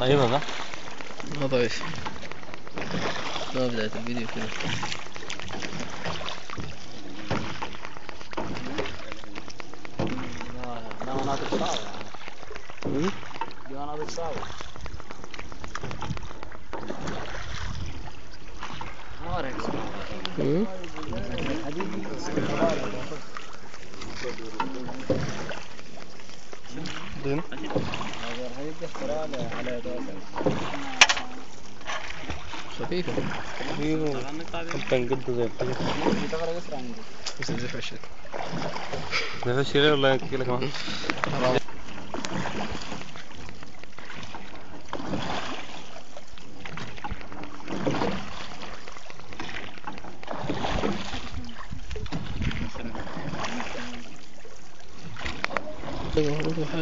А именно, да? Ну, то есть. Да, блядь, это видео, Mm-hmm. You want another sour? Mm-hmm. زين خفيفة خفيفة تنقد زي الفل بس زي فشت زي فشت والله يكفي لك 这个我，我看。